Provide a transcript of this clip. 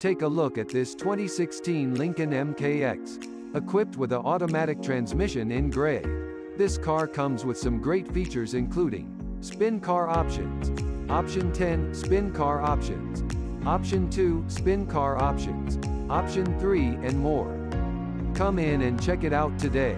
Take a look at this 2016 Lincoln MKX. Equipped with an automatic transmission in gray. This car comes with some great features including spin car options, option 10 spin car options, option 2 spin car options, option 3 and more. Come in and check it out today.